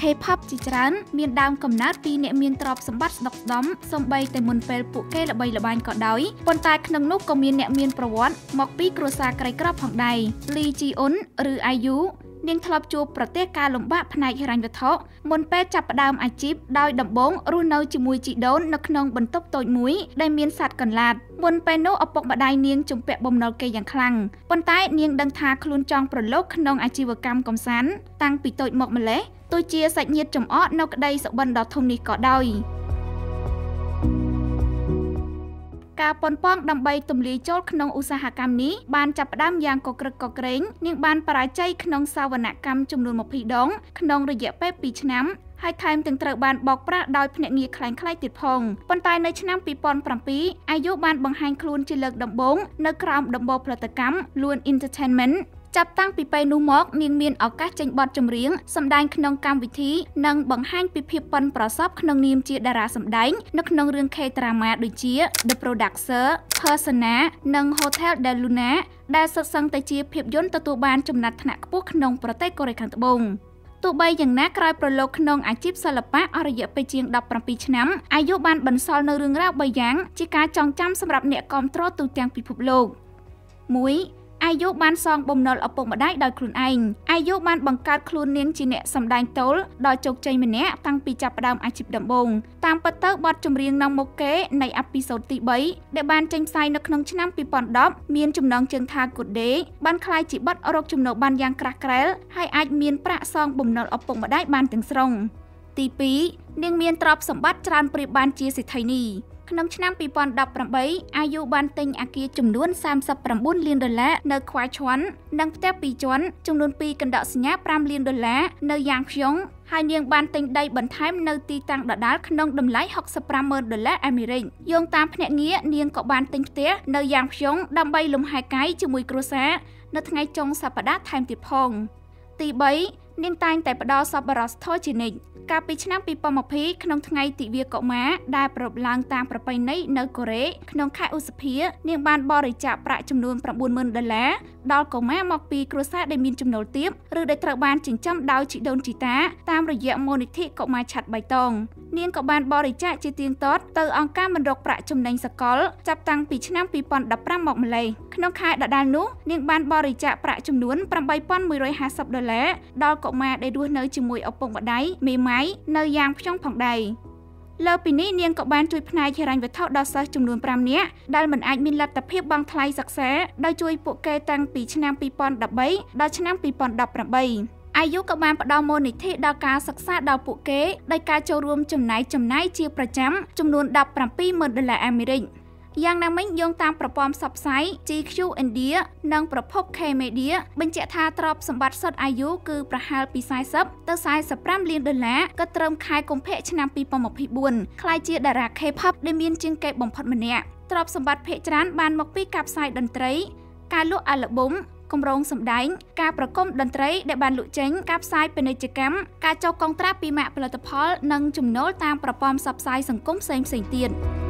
K-pop ជាច្រើនមានដើមកំណើតពីអ្នកមានទ្រព្យសម្បត្តិស្ដុកស្ដម្ភសូម្បីតែមុនពេលពួកគេល្បីល្បាញក៏ដោយប៉ុន្តែក្នុងនោះក៏មានអ្នកមានប្រវត្តិមកពីគ្រួសារក្រីក្រផងដែរ Lee Ji-eun ឬ IU នាងធ្លាប់ជួបប្រទះការលំបាកផ្នែកហិរញ្ញវត្ថុមុនពេលចាប់ផ្ដើមអាជីពដោយដំបូងរស់នៅជាមួយជីដូននៅក្នុងបន្ទប់តូចមួយដែលមានសត្វកន្លាតមុនពេលនោះឪពុកម្ដាយនាងជំពាក់បំណុលគេយ៉ាងខ្លាំងប៉ុន្តែនាងដឹងថាខ្លួនចង់ប្រឡូកក្នុងអាជីវកម្មកំសាន្តតាំងពីតូចមកម្លេះ ទោះជាសាច់ញាតិចំអកនៅក្តីសុបិនដ៏ធំនេះក៏ដោយការប៉ុនប៉ងដើម្បីទម្លាយចូលក្នុងឧស្សាហកម្មនេះបានចាប់ផ្ដើមយ៉ាងកក្រឹកកក្រែងនាងបានបរាជ័យក្នុងសវនកម្មចំនួន20ដងក្នុងរយៈពេល2ឆ្នាំហើយថែមទាំងត្រូវបានបោកប្រាស់ដោយភ្នាក់ងារខ្លាំងខ្លាយទៀតផងប៉ុន្តែនៅឆ្នាំ2007អាយុបានបង្ហាញខ្លួនជាលើកដំបូងនៅក្រោមដំបូលផលិតកម្ម Luan Entertainment ចាប់តាំងពីពេលនោះមកនាងមានឱកាសចេញបទចម្រៀងសម្ដែងក្នុងកម្មវិធីនិងបង្ហាញពីភាពប៉ិនប្រសប់ក្នុងនាមជាតារាសម្ដែងនៅក្នុងរឿង K-drama ដូចជា The Producer, Persona និង Hotel Del Luna ដែលសុទ្ធសឹងតែជាភាពយន្តទទួលបានចំណាត់ថ្នាក់ខ្ពស់ក្នុងប្រទេសកូរ៉េខាងត្បូងទោះបីយ៉ាងណាក្រោយប្រឡូកក្នុងអាជីពសិល្បៈអស់រយៈពេលជាង17ឆ្នាំអាយុបានបន្សល់នៅរឿងរ៉ាវ3យ៉ាងជាការចងចាំសម្រាប់អ្នកគាំទ្រទូទាំងពិភពលោក1 អាយុបានសងបំណុលឪពុកម្ដាយដោយខ្លួនឯងអាយុបានបង្កើតខ្លួននាងជាអ្នកសម្ដែងតូលដ៏ជោគជ័យម្នាក់តាំងពីចាប់ផ្ដើមអាជីពដំបូងតាមពិតទៅបទចម្រៀងនងមុខគេនៃអពីសូតទី3ដែលបានចេញផ្សាយនៅក្នុងឆ្នាំ2010មានចំណងជើងថា Good Day បានក្លាយជាបទរកចំណូលបានយ៉ាងក្រាស់ក្រែលហើយអាចមានប្រាក់សងបំណុលឪពុកម្ដាយបានទាំងស្រុងទី2នាងមានទ្រព្យសម្បត្តិច្រើនប្រៀបបានជាសេដ្ឋីនី ក្នុងឆ្នាំ2018អាយុបានទិញអគារចំនួន39លានដុល្លារនៅខ្វាយឈွန်និងផ្ទះ2ជាន់ចំនួន2កណ្ដកសញ្ញា5លានដុល្លារនៅយ៉ាងខ្យងហើយនាងបានទិញដីបន្ថែមនៅទីតាំងដដាលក្នុងតម្លៃ65ម៉ឺនដុល្លារអាមេរិកយោងតាមភ្នាក់ងារនាងក៏បានទិញផ្ទះនៅយ៉ាងខ្យងដើម្បីលំហែកាយជាមួយគ្រួសារនៅថ្ងៃចុងសប្តាហ៍ថែមទៀតផងទី3 នាងតែងតែផ្ដល់សប្បុរសធម៌ជានិច្ចកាលពីឆ្នាំ2020ក្នុងថ្ងៃទិវាកុមារដែលប្រពឡើងតាមប្រពៃណីនៅកូរ៉េក្នុងខែឧសភានាងបានបរិច្ចាគប្រាក់ចំនួន90000ដុល្លារដល់កុមារមកពីគ្រួសារដែលមានចំណូលទាបឬដែលត្រូវបានចិញ្ចឹមដោយជីដូនជីតាតាមរយៈមូលនិធិកុមារឆាត់បៃតងនាងក៏បានបរិច្ចាគជាទៀងទាត់ទៅអង្គការមិនរកប្រាក់ចំណេញសកលចាប់តាំងពីឆ្នាំ2015មកម្លេះក្នុងខែដដែលនោះនាងបានបរិច្ចាគប្រាក់ចំនួន8150ដុល្លារដល់កុមារដែលរស់នៅជាមួយឪពុកម្ដាយមេម៉ាយនៅយ៉ាងខ្យងផងដែរលើពីនេះនាងក៏បានជួយផ្នែកហិរញ្ញវត្ថុដល់សិស្សចំនួន5នាក់ដែលមិនអាចមានលទ្ធភាពបង់ថ្លៃសិក្សាដោយជួយពួកគេតាំងពីឆ្នាំ2013ដល់ឆ្នាំ2018អាយុក៏បានផ្ដល់មូលនិធិដល់ការសិក្សាដល់ពួកគេដោយការចូលរួមចំណែកចំណាយជាប្រចាំចំនួន170000ដុល្លារអាមេរិក យ៉ាងណាមិញយោងតាមប្រព័ន្ធផ្សព្វផ្សាយ GQ India និងប្រភព K Media បញ្ជាក់ថាទ្រព្យសម្បត្តិសុទ្ធអាយុគឺប្រហែលពី40ទៅ45លានដុល្លារក៏ត្រឹមខែកុម្ភៈឆ្នាំ2024ក្លាយជាតារា K-pop ដែលមានជាងគេបំផុតម្នាក់ទ្រព្យសម្បត្តិភាគច្រើនបានមកពីការផ្សាយតន្ត្រី ការលក់អាល់ប៊ុមគម្រោងសម្ដែងការប្រគំតន្ត្រីដែលបានលក់ចេញការផ្សាយពាណិជ្ជកម្មការចុះកុងត្រាពីម៉ាកផលិតផល និងចំណូលតាមប្រព័ន្ធផ្សព្វផ្សាយសង្គមផ្សេងៗទៀត។